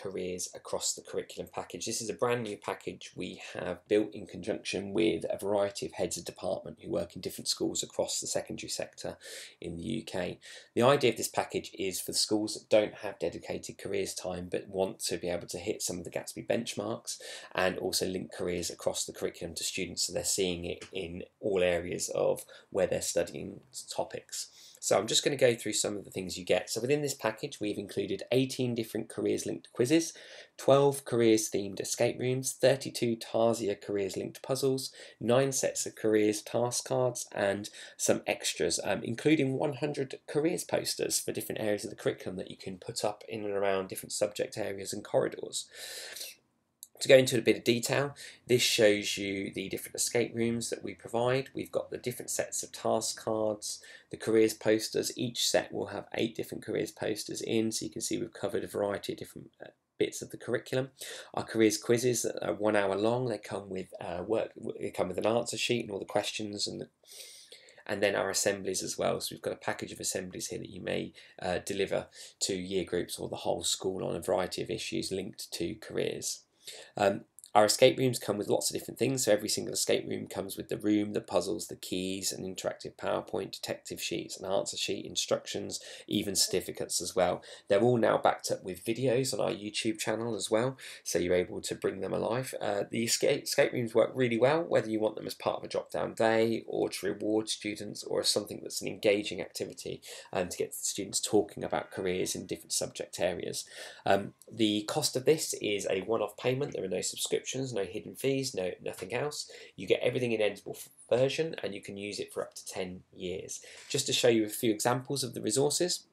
careers across the curriculum package. This is a brand new package we have built in conjunction with a variety of heads of department who work in different schools across the secondary sector in the UK. The idea of this package is for schools that don't have dedicated careers time but want to be able to hit some of the Gatsby benchmarks and also link careers across the curriculum to students so they're seeing it in all areas of where they're studying topics. So I'm just going to go through some of the things you get. So within this package, we've included 18 different careers linked quizzes, 12 careers themed escape rooms, 32 Tarsia careers linked puzzles, 9 sets of careers task cards, and some extras, um, including 100 careers posters for different areas of the curriculum that you can put up in and around different subject areas and corridors. To go into a bit of detail, this shows you the different escape rooms that we provide. We've got the different sets of task cards, the careers posters. Each set will have eight different careers posters in, so you can see we've covered a variety of different uh, bits of the curriculum. Our careers quizzes are one hour long. They come with uh, work. They come with an answer sheet and all the questions and the and then our assemblies as well. So we've got a package of assemblies here that you may uh, deliver to year groups or the whole school on a variety of issues linked to careers. Um, our escape rooms come with lots of different things, so every single escape room comes with the room, the puzzles, the keys, an interactive PowerPoint, detective sheets, an answer sheet, instructions, even certificates as well. They're all now backed up with videos on our YouTube channel as well, so you're able to bring them alive. Uh, the escape, escape rooms work really well, whether you want them as part of a drop-down day or to reward students or as something that's an engaging activity and um, to get students talking about careers in different subject areas. Um, the cost of this is a one-off payment, there are no subscriptions subscriptions, no hidden fees, no nothing else. You get everything in editable version and you can use it for up to 10 years. Just to show you a few examples of the resources,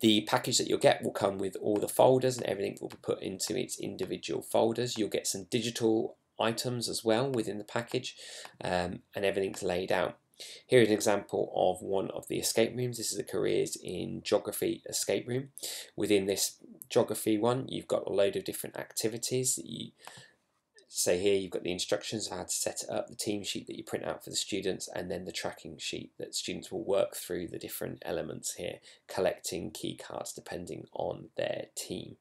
the package that you'll get will come with all the folders and everything will be put into its individual folders. You'll get some digital items as well within the package um, and everything's laid out. Here is an example of one of the escape rooms. This is the careers in geography escape room. Within this geography one, you've got a load of different activities that you say here you've got the instructions of how to set up, the team sheet that you print out for the students, and then the tracking sheet that students will work through the different elements here, collecting key cards depending on their team.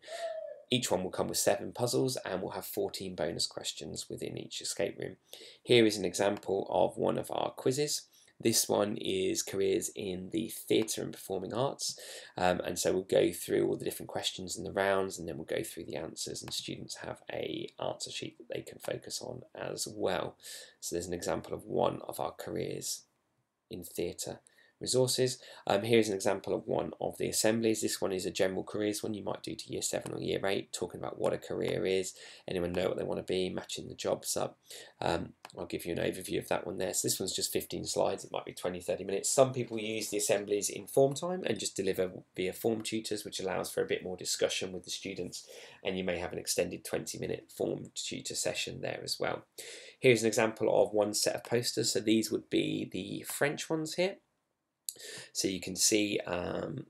Each one will come with seven puzzles and we'll have 14 bonus questions within each escape room. Here is an example of one of our quizzes. This one is careers in the theatre and performing arts. Um, and so we'll go through all the different questions in the rounds and then we'll go through the answers and students have a answer sheet that they can focus on as well. So there's an example of one of our careers in theatre resources. Um, here's an example of one of the assemblies. This one is a general careers one you might do to year 7 or year 8, talking about what a career is, anyone know what they want to be, matching the jobs up. Um, I'll give you an overview of that one there. So this one's just 15 slides, it might be 20, 30 minutes. Some people use the assemblies in form time and just deliver via form tutors, which allows for a bit more discussion with the students, and you may have an extended 20 minute form tutor session there as well. Here's an example of one set of posters. So these would be the French ones here. So you can see um,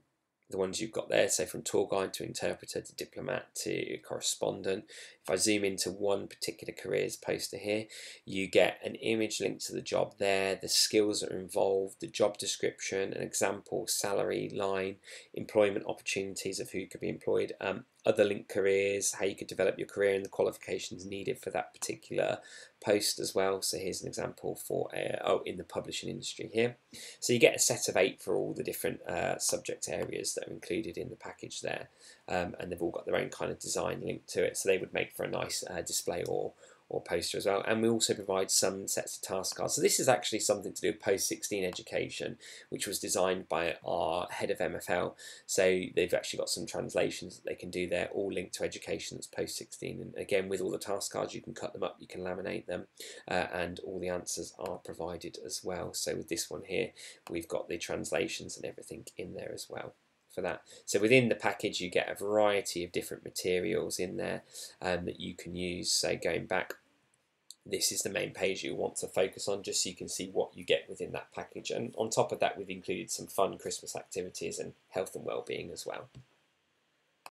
the ones you've got there, so from tour guide to interpreter to diplomat to correspondent. If I zoom into one particular careers poster here, you get an image linked to the job there, the skills that are involved, the job description, an example salary line, employment opportunities of who could be employed, um, other linked careers, how you could develop your career and the qualifications needed for that particular post as well. So here's an example for uh, oh in the publishing industry here. So you get a set of eight for all the different uh, subject areas that are included in the package there, um, and they've all got their own kind of design linked to it. So they would make for a nice uh, display or or poster as well. And we also provide some sets of task cards. So this is actually something to do with post-16 education, which was designed by our head of MFL. So they've actually got some translations that they can do there, all linked to education that's post-16. And again, with all the task cards, you can cut them up, you can laminate them, uh, and all the answers are provided as well. So with this one here, we've got the translations and everything in there as well for that. So within the package you get a variety of different materials in there um, that you can use. So going back this is the main page you want to focus on just so you can see what you get within that package and on top of that we've included some fun Christmas activities and health and well-being as well.